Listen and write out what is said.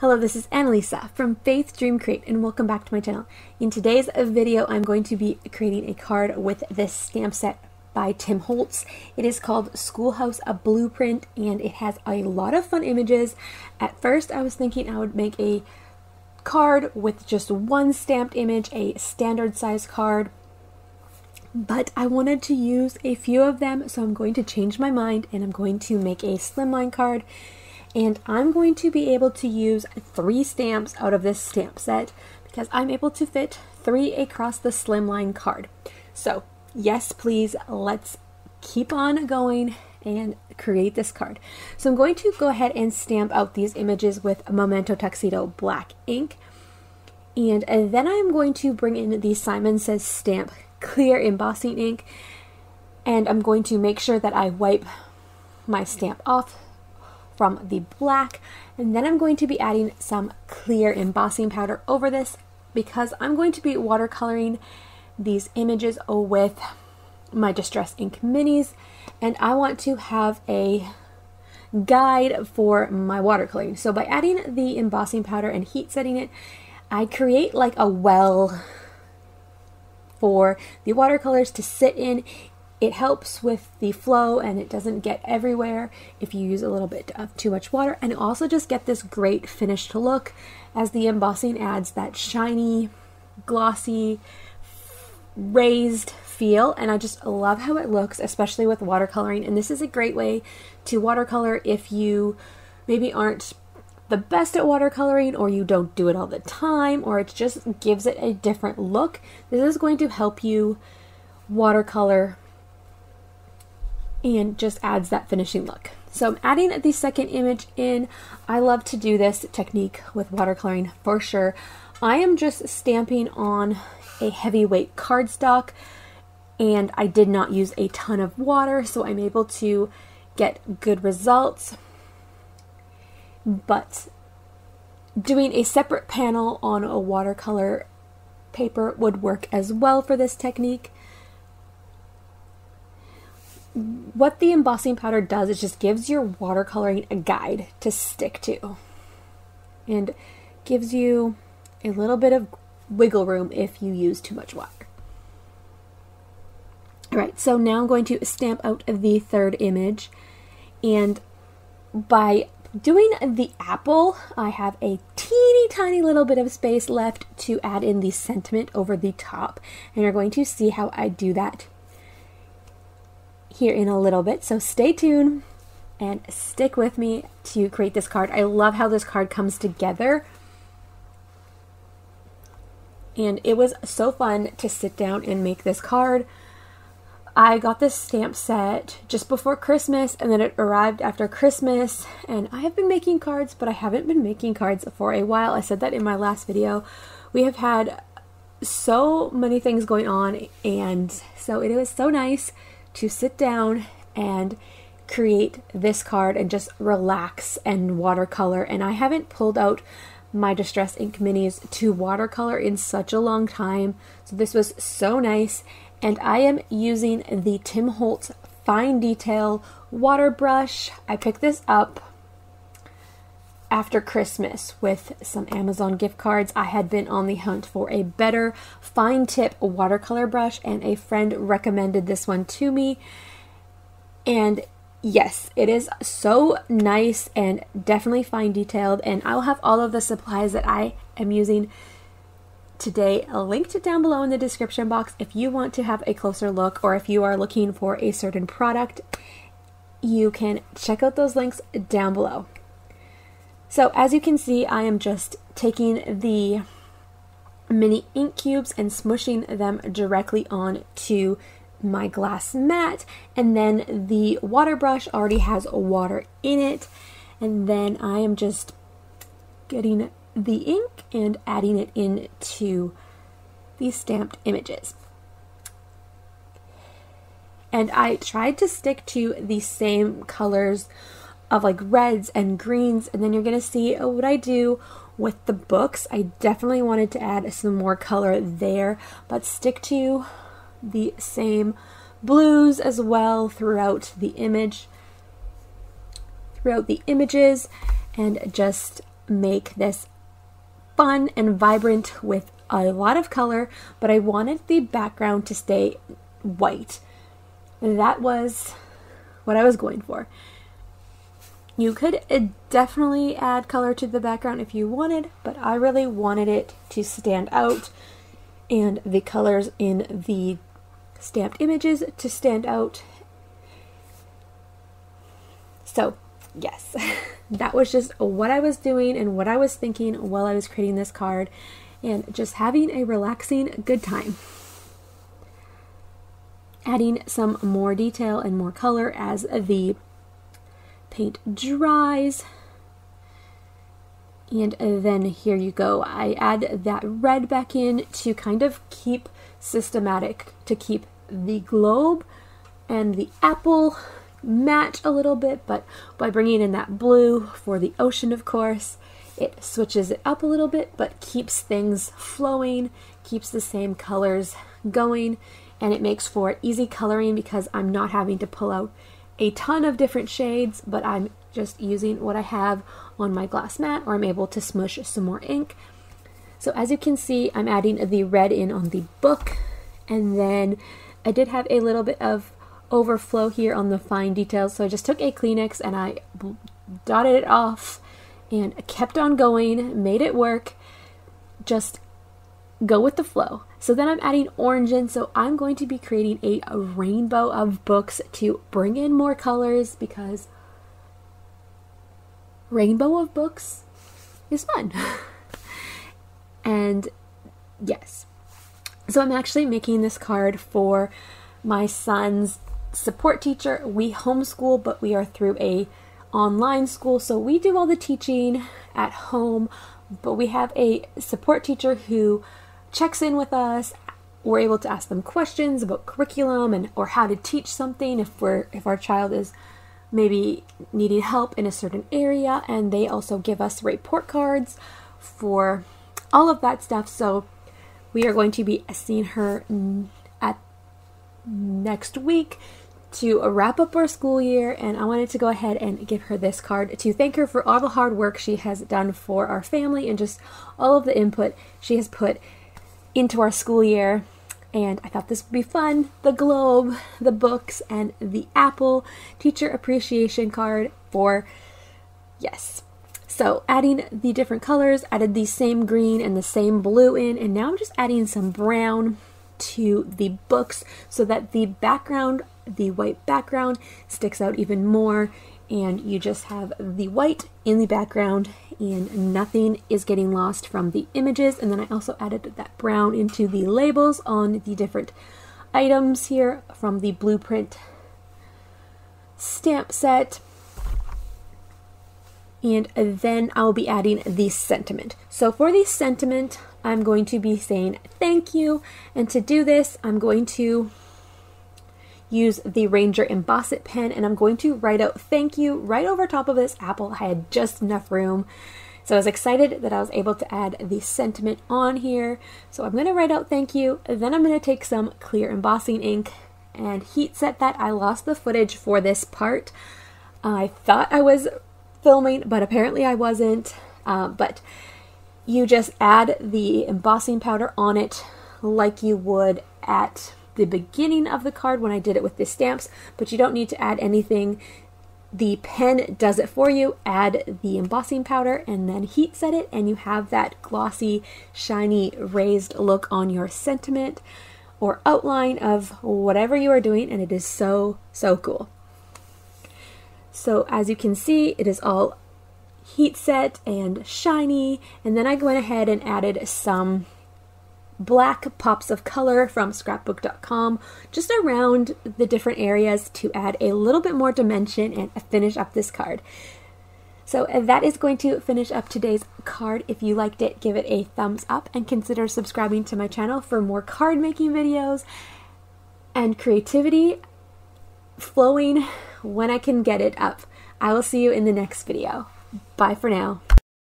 Hello, this is Annalisa from Faith Dream Create and welcome back to my channel. In today's video, I'm going to be creating a card with this stamp set by Tim Holtz. It is called Schoolhouse a Blueprint and it has a lot of fun images. At first, I was thinking I would make a card with just one stamped image, a standard size card, but I wanted to use a few of them, so I'm going to change my mind and I'm going to make a slimline card and I'm going to be able to use three stamps out of this stamp set because I'm able to fit three across the slimline card. So yes, please, let's keep on going and create this card. So I'm going to go ahead and stamp out these images with Memento Tuxedo black ink. And, then I'm going to bring in the Simon Says Stamp clear embossing ink. And I'm going to make sure that I wipe my stamp off from the black. And then I'm going to be adding some clear embossing powder over this because I'm going to be watercoloring these images with my Distress Ink Minis. And I want to have a guide for my watercoloring. So by adding the embossing powder and heat setting it, I create like a well for the watercolors to sit in it helps with the flow and it doesn't get everywhere if you use a little bit of too much water. And also just get this great finished look as the embossing adds that shiny, glossy, raised feel. And I just love how it looks, especially with watercoloring. And this is a great way to watercolor if you maybe aren't the best at watercoloring or you don't do it all the time or it just gives it a different look. This is going to help you watercolor and just adds that finishing look. So I'm adding the second image in. I love to do this technique with watercoloring for sure. I am just stamping on a heavyweight cardstock and I did not use a ton of water so I'm able to get good results. But doing a separate panel on a watercolor paper would work as well for this technique what the embossing powder does is just gives your watercoloring a guide to stick to and gives you a little bit of wiggle room if you use too much water. All right, so now I'm going to stamp out the third image. And by doing the apple, I have a teeny tiny little bit of space left to add in the sentiment over the top. And you're going to see how I do that here in a little bit. So stay tuned and stick with me to create this card. I love how this card comes together. And it was so fun to sit down and make this card. I got this stamp set just before Christmas and then it arrived after Christmas. And I have been making cards, but I haven't been making cards for a while. I said that in my last video. We have had so many things going on, and so it was so nice to sit down and create this card and just relax and watercolor. And I haven't pulled out my Distress Ink Minis to watercolor in such a long time. So this was so nice. And I am using the Tim Holtz Fine Detail Water Brush. I picked this up after Christmas with some Amazon gift cards. I had been on the hunt for a better fine tip watercolor brush, and a friend recommended this one to me. And yes, it is so nice and definitely fine detailed. And I'll have all of the supplies that I am using today linked down below in the description box if you want to have a closer look or if you are looking for a certain product. You can check out those links down below. So as you can see, I am just taking the mini ink cubes and smushing them directly onto my glass mat and then the water brush already has water in it and then I am just getting the ink and adding it into these stamped images. And I tried to stick to the same colors of like reds and greens and then you're to see oh, what I do with the books. I definitely wanted to add some more color there, but stick to the same blues as well throughout the image, throughout the images, and just make this fun and vibrant with a lot of color, but I wanted the background to stay white. And that was what I was going for. You could uh, definitely add color to the background if you wanted, but I really wanted it to stand out and the colors in the stamped images to stand out. So, yes, that was just what I was doing and what I was thinking while I was creating this card and just having a relaxing good time. Adding some more detail and more color as the paint dries. And then here you go. I add that red back in to kind of keep systematic, to keep the globe and the apple match a little bit, but by bringing in that blue for the ocean, of course, it switches it up a little bit, but keeps things flowing, keeps the same colors going, and it makes for easy coloring because I'm not having to pull out a ton of different shades, but I'm just using what I have on my glass mat or I'm able to smush some more ink. So as you can see, I'm adding the red in on the book and then I did have a little bit of overflow here on the fine details. So I just took a Kleenex and I dotted it off and kept on going, made it work. Just go with the flow. So then I'm adding orange in, so I'm going to be creating a, rainbow of books to bring in more colors because rainbow of books is fun. and yes, so I'm actually making this card for my son's support teacher. We homeschool, but we are through a online school, so we do all the teaching at home, but we have a support teacher who checks in with us. We're able to ask them questions about curriculum and or how to teach something if we're if our child is maybe needing help in a certain area and they also give us report cards for all of that stuff. So we are going to be seeing her at next week to wrap up our school year and I wanted to go ahead and give her this card to thank her for all the hard work she has done for our family and just all of the input she has put into our school year. And I thought this would be fun. The globe, the books, and the apple teacher appreciation card for yes. So adding the different colors, added the same green and the same blue in, and now I'm just adding some brown to the books so that the background, the white background, sticks out even more and you just have the white in the background and nothing is getting lost from the images. And then I also added that brown into the labels on the different items here from the blueprint stamp set. And then I'll be adding the sentiment. So for the sentiment, I'm going to be saying thank you. And to do this, I'm going to use the Ranger Emboss It pen and I'm going to write out thank you right over top of this apple. I had just enough room. So I was excited that I was able to add the sentiment on here. So I'm going to write out thank you. Then I'm going to take some clear embossing ink and heat set that. I lost the footage for this part. I thought I was filming, but apparently I wasn't. Uh, but you just add the embossing powder on it like you would at the beginning of the card when I did it with the stamps, but you don't need to add anything. The pen does it for you. Add the embossing powder and then heat set it, and you have that glossy, shiny, raised look on your sentiment or outline of whatever you are doing, and it is so, so cool. So as you can see, it is all heat set and shiny, and then I went ahead and added some black pops of color from scrapbook.com just around the different areas to add a little bit more dimension and finish up this card. So that is going to finish up today's card. If you liked it, give it a thumbs up and consider subscribing to my channel for more card making videos and creativity flowing when I can get it up. I will see you in the next video. Bye for now.